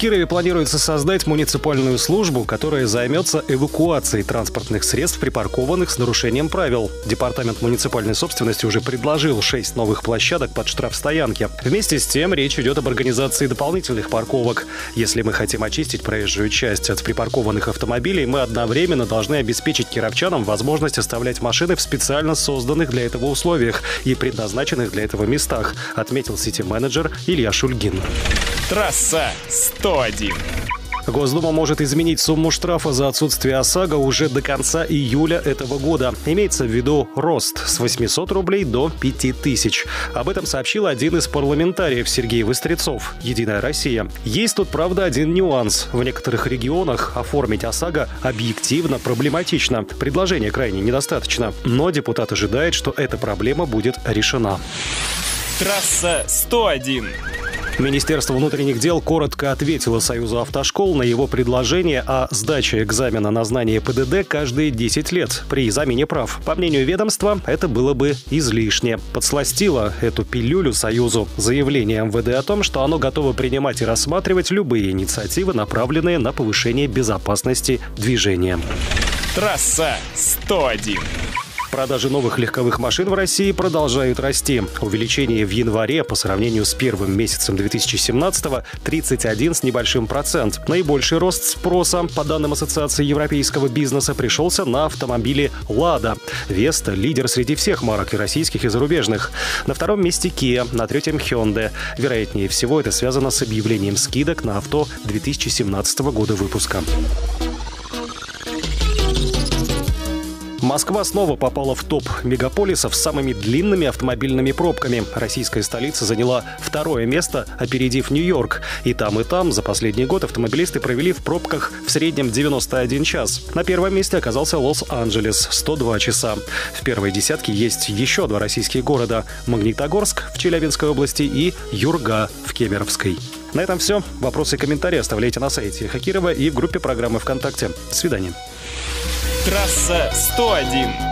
Кирове планируется создать муниципальную службу, которая займется эвакуацией транспортных средств, припаркованных с нарушением правил. Департамент муниципальной собственности уже предложил шесть новых площадок под штрафстоянки. Вместе с тем речь идет об организации дополнительных парковок. Если мы хотим очистить проезжую часть от припаркованных автомобилей, мы одновременно должны обеспечить кировчанам возможность оставлять машины в специально созданных для этого условиях и предназначенных для этого местах, отметил сити-менеджер Илья Шульгин. Трасса 101. Госдума может изменить сумму штрафа за отсутствие ОСАГО уже до конца июля этого года. Имеется в виду рост с 800 рублей до 5000. Об этом сообщил один из парламентариев Сергей Выстрецов, «Единая Россия». Есть тут, правда, один нюанс. В некоторых регионах оформить ОСАГО объективно проблематично. Предложение крайне недостаточно. Но депутат ожидает, что эта проблема будет решена. Трасса 101. Министерство внутренних дел коротко ответило Союзу автошкол на его предложение о сдаче экзамена на знание ПДД каждые 10 лет при замене прав. По мнению ведомства, это было бы излишне. Подсластило эту пилюлю Союзу заявление МВД о том, что оно готово принимать и рассматривать любые инициативы, направленные на повышение безопасности движения. Трасса 101. Продажи новых легковых машин в России продолжают расти. Увеличение в январе по сравнению с первым месяцем 2017 31 с небольшим процент. Наибольший рост спроса, по данным Ассоциации европейского бизнеса, пришелся на автомобили «Лада». «Веста» — лидер среди всех марок и российских, и зарубежных. На втором месте Kia, на третьем Hyundai. Вероятнее всего, это связано с объявлением скидок на авто 2017 года выпуска. Москва снова попала в топ мегаполисов с самыми длинными автомобильными пробками. Российская столица заняла второе место, опередив Нью-Йорк. И там, и там за последний год автомобилисты провели в пробках в среднем 91 час. На первом месте оказался Лос-Анджелес – 102 часа. В первой десятке есть еще два российских города – Магнитогорск в Челябинской области и Юрга в Кемеровской. На этом все. Вопросы и комментарии оставляйте на сайте Хакирова и в группе программы ВКонтакте. До свидания. Трасса 101.